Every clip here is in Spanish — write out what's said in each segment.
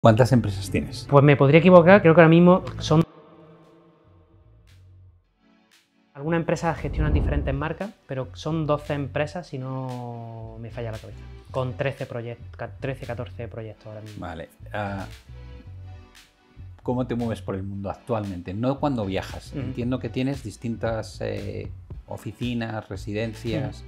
¿Cuántas empresas tienes? Pues me podría equivocar, creo que ahora mismo son... Algunas empresas gestionan diferentes marcas, pero son 12 empresas si no me falla la cabeza. Con 13 proyectos, 13, 14 proyectos ahora mismo. Vale. ah, ¿Cómo te mueves por el mundo actualmente? No cuando viajas. Entiendo que tienes distintas eh, oficinas, residencias.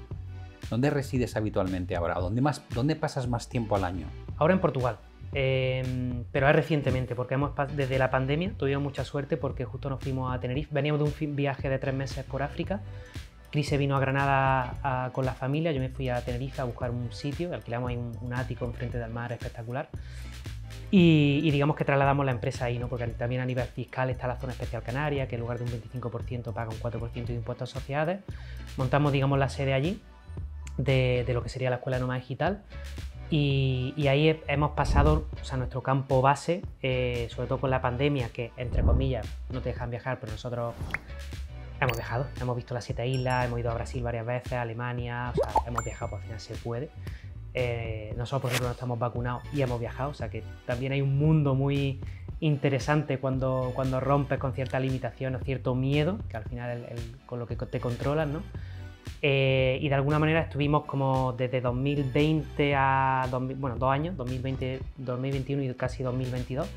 ¿Dónde resides habitualmente ahora? ¿Dónde, más, ¿Dónde pasas más tiempo al año? Ahora en Portugal, eh, pero es recientemente, porque hemos desde la pandemia tuvimos mucha suerte porque justo nos fuimos a Tenerife. Veníamos de un viaje de tres meses por África. Cris se vino a Granada con la familia, yo me fui a Tenerife a buscar un sitio, alquilamos ahí un, ático enfrente del mar espectacular. Y, digamos que trasladamos la empresa ahí, ¿no? porque también a nivel fiscal está la zona especial canaria, que en lugar de un 25% paga un 4% de impuestos a sociedades. Montamos, digamos, la sede allí de, de lo que sería la Escuela Nómada Digital y, y ahí he- hemos pasado, o sea, nuestro campo base, eh, sobre todo con la pandemia, que entre comillas no te dejan viajar, pero nosotros hemos viajado, hemos visto las siete islas, hemos ido a Brasil varias veces, a Alemania, o sea, hemos viajado, pues al final se puede. Eh, nosotros, por ejemplo, no estamos vacunados y hemos viajado, o sea que también hay un mundo muy interesante cuando, cuando rompes con cierta limitación o cierto miedo, que al final con lo que te controlan, ¿no? Eh, y de alguna manera estuvimos como desde 2020 a 2000 bueno, dos años, 2020, 2021 y casi 2022,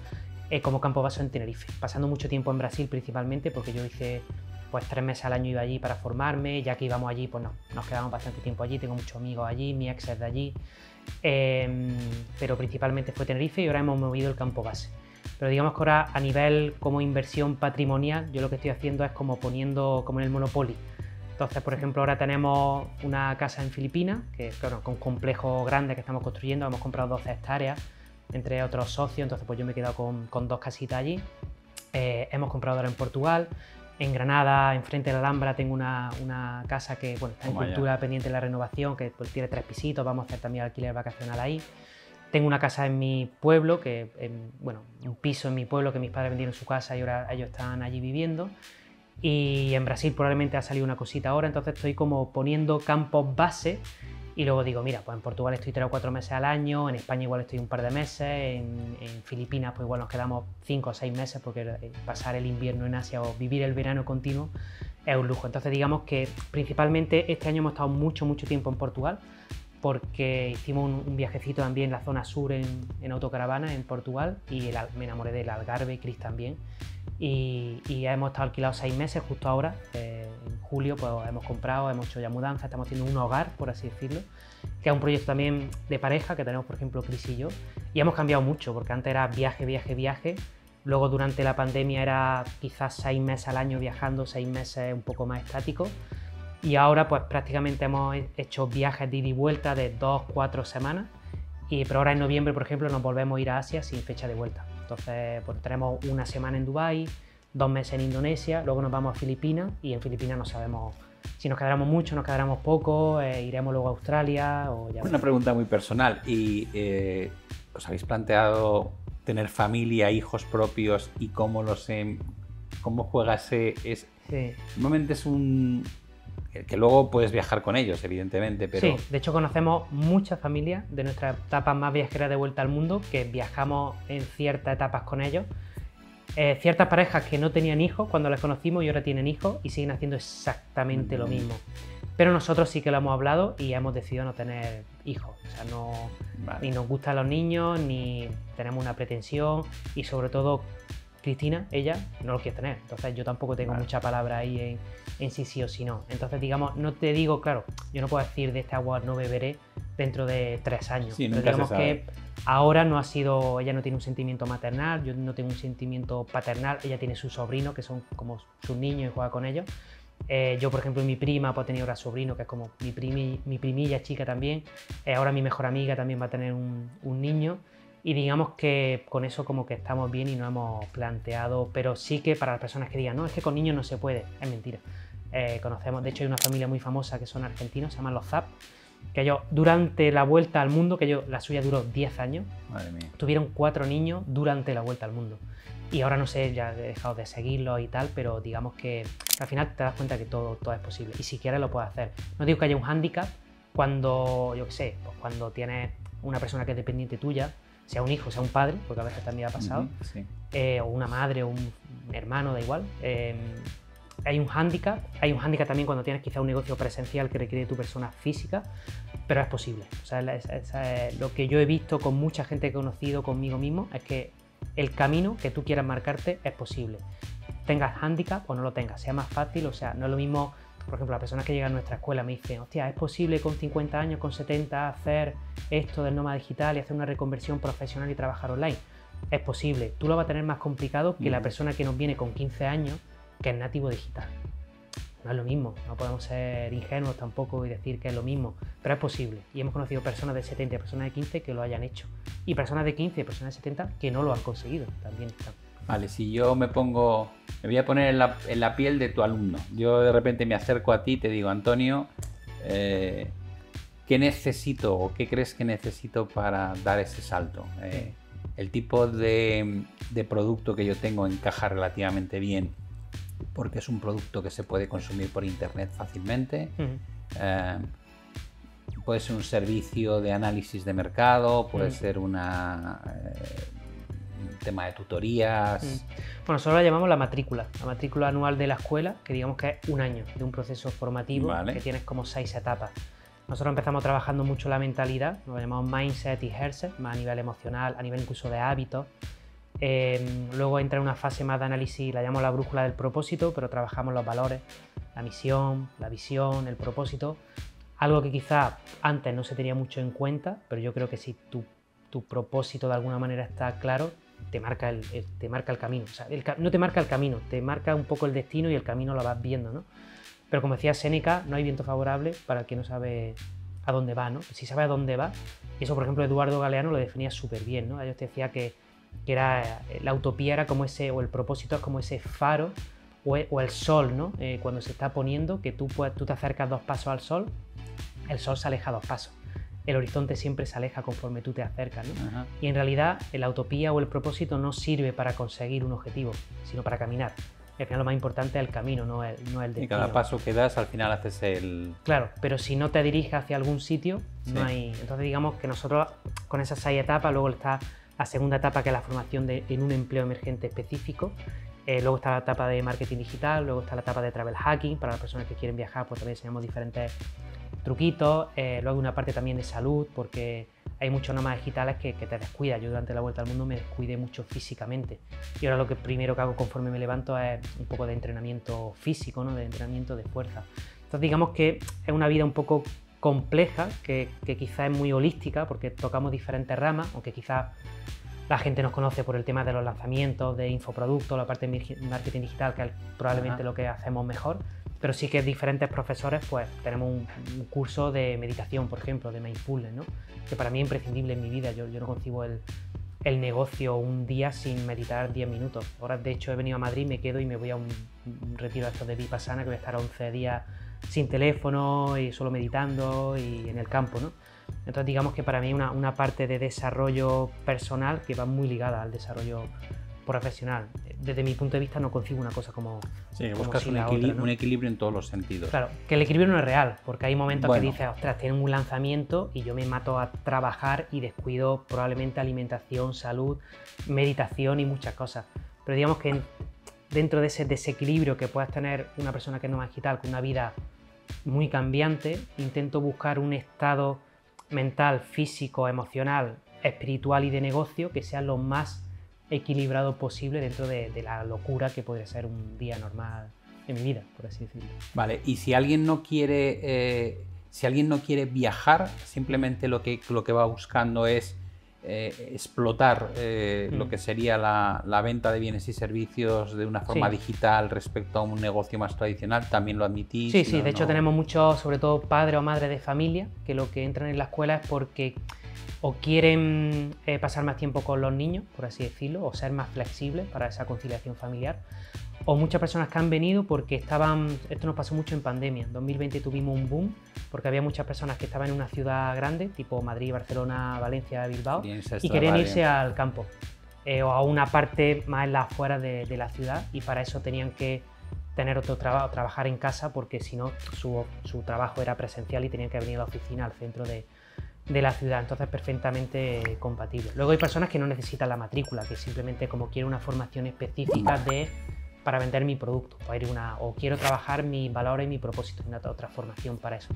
eh, como campo base en Tenerife, pasando mucho tiempo en Brasil principalmente, porque yo hice pues tres meses al año iba allí para formarme, ya que íbamos allí, pues no, nos quedamos bastante tiempo allí, tengo muchos amigos allí, mi ex es de allí, eh, pero principalmente fue Tenerife y ahora hemos movido el campo base. Pero digamos que ahora a nivel como inversión patrimonial, yo lo que estoy haciendo es como poniendo como en el Monopoly. Entonces, por ejemplo, ahora tenemos una casa en Filipinas, que claro, con un complejo grande que estamos construyendo, hemos comprado 12 hectáreas entre otros socios, entonces pues yo me he quedado con, con dos casitas allí. Eh, hemos comprado ahora en Portugal, en Granada, enfrente de la Alhambra, tengo una, una casa que bueno, está en cultura pendiente de la renovación, que pues, tiene tres pisitos, vamos a hacer también alquiler vacacional ahí. Tengo una casa en mi pueblo, que, en- bueno, un piso en mi pueblo que mis padres vendieron su casa y ahora ellos están allí viviendo. Y en Brasil probablemente ha salido una cosita ahora, entonces estoy como poniendo campos base y luego digo, mira, pues en Portugal estoy tres o cuatro meses al año, en España igual estoy un par de meses, en, en Filipinas pues igual nos quedamos cinco o seis meses porque eh, pasar el invierno en Asia o vivir el verano continuo es un lujo. Entonces digamos que principalmente este año hemos estado mucho, mucho tiempo en Portugal porque hicimos un, un viajecito también en la zona sur en, en autocaravana en Portugal y el me enamoré del Algarve, Chris también. Y, y hemos estado alquilados seis meses justo ahora, eh, en julio pues hemos comprado, hemos hecho ya mudanza, estamos haciendo un hogar, por así decirlo, que es un proyecto también de pareja que tenemos, por ejemplo, Chris y yo, y hemos cambiado mucho, porque antes era viaje, viaje, viaje, luego durante la pandemia era quizás seis meses al año viajando, seis meses un poco más estático, y ahora pues prácticamente hemos hecho viajes de ida y vuelta de dos, cuatro semanas, y, pero ahora en noviembre, por ejemplo, nos volvemos a ir a Asia sin fecha de vuelta. Entonces, pues tenemos una semana en Dubái, dos meses en Indonesia, luego nos vamos a Filipinas y en Filipinas no sabemos si nos quedaremos mucho, nos quedaremos poco, eh, iremos luego a Australia o ya Una pregunta muy personal. ¿Y eh, os habéis planteado tener familia, hijos propios y cómo los em- cómo juega ese, es Sí. Normalmente es un que luego puedes viajar con ellos, evidentemente, pero Sí, de hecho conocemos muchas familias de nuestras etapas más viajeras de vuelta al mundo que viajamos en ciertas etapas con ellos. Eh, ciertas parejas que no tenían hijos cuando las conocimos y ahora tienen hijos y siguen haciendo exactamente lo Mm. mismo. Pero nosotros sí que lo hemos hablado y hemos decidido no tener hijos. O sea, no, Vale. ni nos gustan los niños, ni tenemos una pretensión y sobre todo Cristina, ella, no lo quiere tener. Entonces yo tampoco tengo mucha palabra ahí en, en sí sí o sí no. Entonces digamos, no te digo, claro, yo no puedo decir de esta agua no beberé dentro de tres años. Sí, pero digamos que ahora no ha sido, ella no tiene un sentimiento maternal, yo no tengo un sentimiento paternal, ella tiene sus sobrinos que son como sus niños y juega con ellos. Eh, yo, por ejemplo, mi prima pues, ha tenido ahora sobrino, que es como mi, primi- mi primilla chica también. Eh, ahora mi mejor amiga también va a tener un, un niño. Y digamos que con eso como que estamos bien y no hemos planteado, pero sí que para las personas que digan, no, es que con niños no se puede, es mentira. Eh, conocemos, de hecho hay una familia muy famosa que son argentinos, se llaman los Zap, que ellos durante la vuelta al mundo, que ellos, la suya duró 10 años, Madre mía. tuvieron cuatro niños durante la vuelta al mundo. Y ahora no sé, ya he dejado de seguirlo y tal, pero digamos que al final te das cuenta que todo, todo es posible. Y si quieres lo puedes hacer. No digo que haya un hándicap cuando, yo qué sé, pues cuando tienes una persona que es dependiente tuya, sea un hijo, sea un padre, porque a veces también ha pasado, eh, o una madre o un hermano, da igual. Em, hay un hándicap, hay un hándicap también cuando tienes quizá un negocio presencial que requiere tu persona física, pero es posible. O sea, lo que yo he visto con mucha gente que he conocido conmigo mismo es que el camino que tú quieras marcarte es posible. Tengas hándicap o no lo tengas, sea más fácil, o sea, no es lo mismo, por ejemplo, las personas que llegan a nuestra escuela me dicen, hostia, ¿es posible con 50 años, con 70, hacer esto del nómada digital y hacer una reconversión profesional y trabajar online? Es posible. Tú lo vas a tener más complicado que la persona que nos viene con 15 años, que es nativo digital. No es lo mismo, no podemos ser ingenuos tampoco y decir que es lo mismo, pero es posible. Y hemos conocido personas de 70 y personas de 15 que lo hayan hecho. Y personas de 15 y personas de 70 que no lo han conseguido también Vale, si yo me pongo, me voy a poner en la, piel de tu alumno. Yo de repente me acerco a ti y te digo, Antonio, eh, ¿qué necesito o qué crees que necesito para dar ese salto? Eh, el tipo de, de producto que yo tengo encaja relativamente bien porque es un producto que se puede consumir por internet fácilmente. Eh, puede ser un servicio de análisis de mercado, puede ser una, un tema de tutorías. Bueno, solo la llamamos la matrícula, la matrícula anual de la escuela, que digamos que es un año de un proceso formativo que tienes como seis etapas. Nosotros empezamos trabajando mucho la mentalidad, lo llamamos mindset y headset, más a nivel emocional, a nivel incluso de hábitos. Em, luego entra una fase más de análisis, la llamo la brújula del propósito, pero trabajamos los valores, la misión, la visión, el propósito. Algo que quizá antes no se tenía mucho en cuenta, pero yo creo que si tu, propósito de alguna manera está claro, te marca el, te marca el camino. no te marca el camino, te marca un poco el destino y el camino lo vas viendo. ¿no? Pero como decía Séneca, no hay viento favorable para el que no sabe a dónde va. ¿no? Si sabe a dónde va, y eso por ejemplo Eduardo Galeano lo definía súper bien. ¿no? Ellos te decía que que era la utopía era como ese, o el propósito es como ese faro o, el sol, ¿no? Eh, cuando se está poniendo, que tú, tú te acercas dos pasos al sol, el sol se aleja dos pasos. El horizonte siempre se aleja conforme tú te acercas, ¿no? Y en realidad la utopía o el propósito no sirve para conseguir un objetivo, sino para caminar. al final lo más importante es el camino, no el, no el destino. Y cada paso que das al final haces el... Claro, pero si no te diriges hacia algún sitio, no hay... Entonces digamos que nosotros con esas seis etapas luego está la segunda etapa que es la formación de, en un empleo emergente específico. Eh, luego está la etapa de marketing digital, luego está la etapa de travel hacking, para las personas que quieren viajar, pues también enseñamos diferentes truquitos. Eh, luego una parte también de salud, porque hay muchos nómadas digitales que, te descuida. Yo durante la vuelta al mundo me descuidé mucho físicamente. Y ahora lo que primero que hago conforme me levanto es un poco de entrenamiento físico, ¿no? de entrenamiento de fuerza. Entonces digamos que es una vida un poco compleja, que, que quizá es muy holística, porque tocamos diferentes ramas, aunque quizá la gente nos conoce por el tema de los lanzamientos, de infoproductos, la parte de marketing digital, que es probablemente lo que hacemos mejor, pero sí que diferentes profesores, pues tenemos un, curso de meditación, por ejemplo, de mindfulness, ¿no? que para mí es imprescindible en mi vida. Yo, yo no concibo el, el, negocio un día sin meditar 10 minutos. Ahora, de hecho, he venido a Madrid, me quedo y me voy a un, retiro de estos de Vipassana, que voy a estar 11 días sin teléfono y solo meditando y en el campo, ¿no? Entonces digamos que para mí una, una parte de desarrollo personal que va muy ligada al desarrollo profesional. Desde mi punto de vista no concibo una cosa como... Sí, buscas un, equilibrio, en todos los sentidos. Claro, que el equilibrio no es real, porque hay momentos que dices, ostras, tienen un lanzamiento y yo me mato a trabajar y descuido probablemente alimentación, salud, meditación y muchas cosas. Pero digamos que dentro de ese desequilibrio que puedas tener una persona que no es digital, con una vida muy cambiante, intento buscar un estado mental, físico, emocional, espiritual y de negocio que sea lo más equilibrado posible dentro de, la locura que podría ser un día normal en mi vida, por así decirlo. Vale, y si alguien no quiere, eh, si alguien no quiere viajar, simplemente lo que, lo que va buscando es eh, explotar eh, lo mm. que sería la, venta de bienes y servicios de una forma digital respecto a un negocio más tradicional, también lo admitís. Sí, sí, de hecho tenemos muchos, sobre todo padre o madre de familia, que lo que entran en la escuela es porque o quieren eh, pasar más tiempo con los niños, por así decirlo, o ser más flexibles para esa conciliación familiar, o muchas personas que han venido porque estaban, esto nos pasó mucho en pandemia, en 2020 tuvimos un boom porque había muchas personas que estaban en una ciudad grande, tipo Madrid, Barcelona, Valencia, Bilbao, y querían irse al campo eh, o a una parte más en la afuera de, la ciudad y para eso tenían que tener otro trabajo, trabajar en casa porque si no su, su, trabajo era presencial y tenían que venir a la oficina, al centro de, de la ciudad, entonces perfectamente compatible. Luego hay personas que no necesitan la matrícula, que simplemente como quiero una formación específica de para vender mi producto, o quiero trabajar mis valores y mi propósito, una otra formación para eso.